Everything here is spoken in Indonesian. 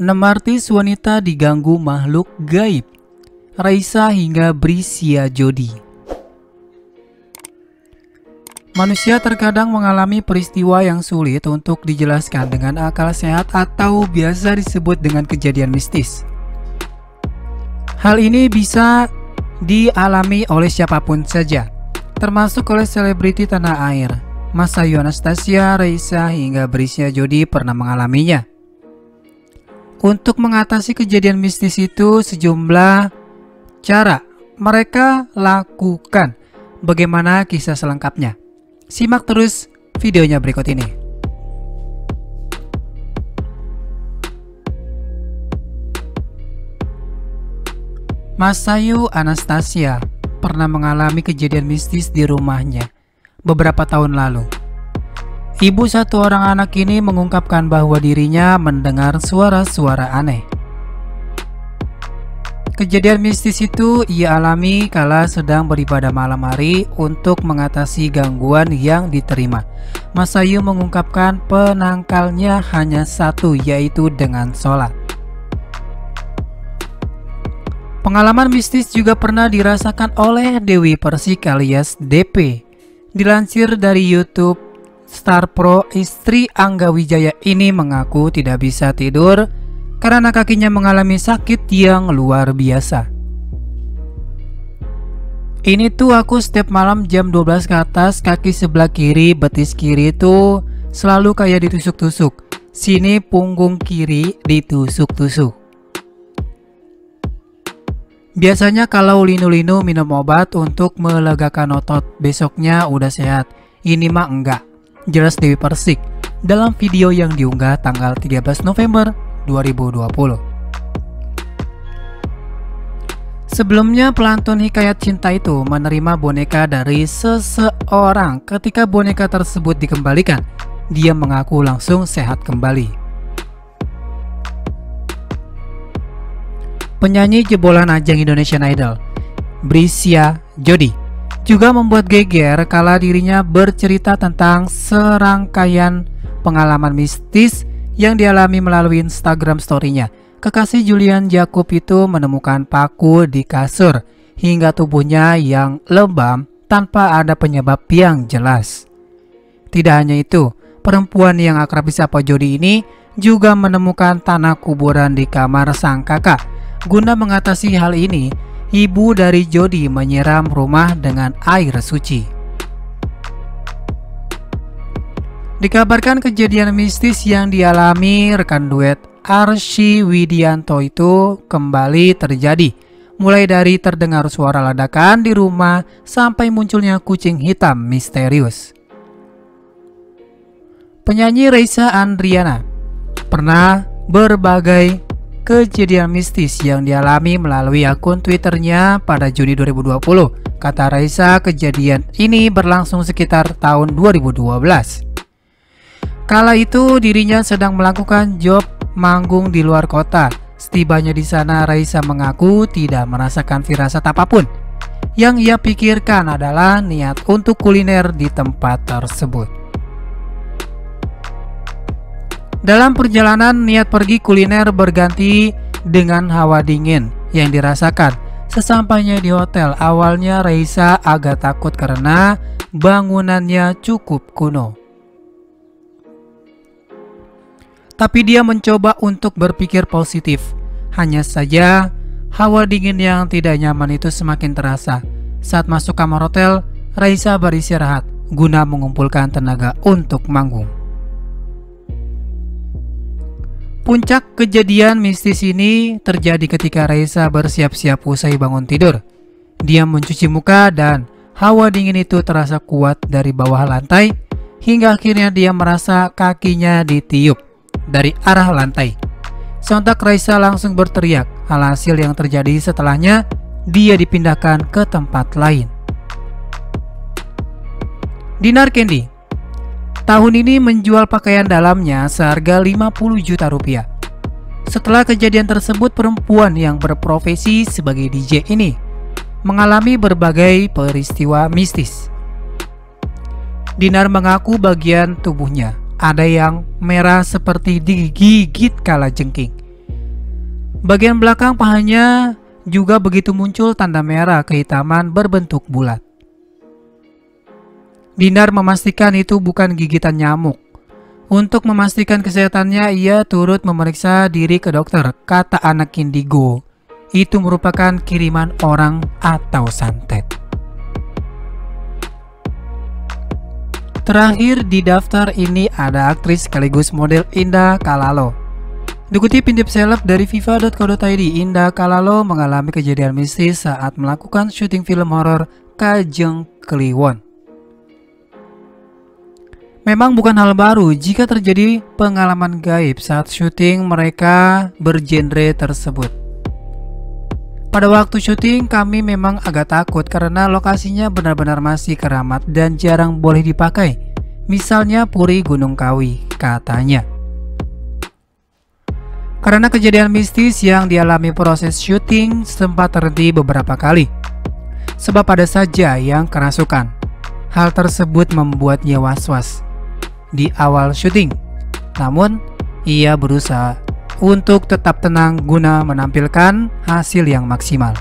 enam artis wanita diganggu makhluk gaib. Raisa hingga Brisia Jodi. Manusia terkadang mengalami peristiwa yang sulit untuk dijelaskan dengan akal sehat atau biasa disebut dengan kejadian mistis. Hal ini bisa dialami oleh siapa pun saja, termasuk oleh selebriti tanah air. Masayu Anastasia, Raisa, hingga Brisia Jodi pernah mengalaminya. Untuk mengatasi kejadian mistis itu sejumlah cara mereka lakukan. Bagaimana kisah selengkapnya? Simak terus videonya berikut ini. Masayu Anastasia pernah mengalami kejadian mistis di rumahnya beberapa tahun lalu. Ibu satu orang anak ini mengungkapkan bahwa dirinya mendengar suara-suara aneh. Kejadian mistis itu ia alami kala sedang beribadah malam hari untuk mengatasi gangguan yang diterima. Masayu mengungkapkan penangkalnya hanya satu yaitu dengan sholat. Pengalaman mistis juga pernah dirasakan oleh Dewi Persik alias DP. Dilansir dari YouTube, Star Pro istri Angga Wijaya ini mengaku tidak bisa tidur karena kakinya mengalami sakit yang luar biasa. Ini tuh aku setiap malam jam 12 ke atas kaki sebelah kiri betis kiri itu selalu kayak ditusuk-tusuk. Sini punggung kiri ditusuk-tusuk. Biasanya kalau linu-linu minum obat untuk melegakan otot, besoknya udah sehat. Ini mah enggak. Jelas Dewi Persik dalam video yang diunggah tanggal 13 November 2020. Sebelumnya pelantun hikayat cinta itu menerima boneka dari seseorang ketika boneka tersebut dikembalikan. Dia mengaku langsung sehat kembali. penyanyi jebolan ajang Indonesian Idol, Brisia Jodi, juga membuat geger kala dirinya bercerita tentang serangkaian pengalaman mistis yang dialami melalui Instagram story-nya. Kekasih Julian Jacob itu menemukan paku di kasur hingga tubuhnya yang lebam tanpa ada penyebab yang jelas. Tidak hanya itu, perempuan yang akrab disapa Jodi ini juga menemukan tanah kuburan di kamar sang kakak Guna mengatasi hal ini, ibu dari Jody menyiram rumah dengan air suci. Dikabarkan kejadian mistis yang dialami rekan duet Arsy Widianto itu kembali terjadi mulai dari terdengar suara ledakan di rumah sampai munculnya kucing hitam misterius. Penyanyi Reisa Andriana pernah berbagai kejadian mistis yang dialami melalui akun Twitternya pada Juni 2020. Kata Raisa, kejadian ini berlangsung sekitar tahun 2012. Kala itu dirinya sedang melakukan job manggung di luar kota. Setibanya di sana, Raisa mengaku tidak merasakan firasat apa pun. Yang ia pikirkan adalah niat untuk kuliner di tempat tersebut. Dalam perjalanan, niat pergi kuliner berganti dengan hawa dingin yang dirasakan. Sesampainya di hotel, awalnya Reisa agak takut karena bangunannya cukup kuno. Tapi dia mencoba untuk berpikir positif. Hanya saja, hawa dingin yang tidak nyaman itu semakin terasa. Saat masuk kamar hotel, Raisa beristirahat guna mengumpulkan tenaga untuk manggung. Puncak kejadian mistis ini terjadi ketika Raisa bersiap-siap usai bangun tidur. Dia mencuci muka dan hawa dingin itu terasa kuat dari bawah lantai hingga akhirnya dia merasa kakinya ditiup dari arah lantai. Sontak Raisa langsung berteriak. Alhasil yang terjadi setelahnya dia dipindahkan ke tempat lain. Dinar Candy tahun ini menjual pakaian dalamnya seharga 50 juta rupiah. Setelah kejadian tersebut, perempuan yang berprofesi sebagai DJ ini mengalami berbagai peristiwa mistis. Dinar mengaku bagian tubuhnya ada yang merah seperti digigit kala jengking. Bagian belakang pahanya juga begitu muncul tanda merah kehitaman berbentuk bulat. Dinar memastikan itu bukan gigitan nyamuk. Untuk memastikan kesehatannya, ia turut memeriksa diri ke dokter, kata anak indigo. Itu merupakan kiriman orang atau santet. Terakhir di daftar ini ada aktris sekaligus model Indah Kalalo. Dikutip intip seleb dari FIFA.co.id, Indah Kalalo mengalami kejadian mistis saat melakukan syuting film horor Kajeng Kliwon. Memang bukan hal baru jika terjadi pengalaman gaib saat syuting mereka bergenre tersebut. Pada waktu syuting kami memang agak takut karena lokasinya benar-benar masih keramat dan jarang boleh dipakai. Misalnya Puri Gunung Kawi, katanya. Karena kejadian mistis yang dialami proses syuting sempat terhenti beberapa kali. Sebab ada saja yang kerasukan. Hal tersebut membuatnya was-was di awal syuting. Namun, ia berusaha untuk tetap tenang guna menampilkan hasil yang maksimal.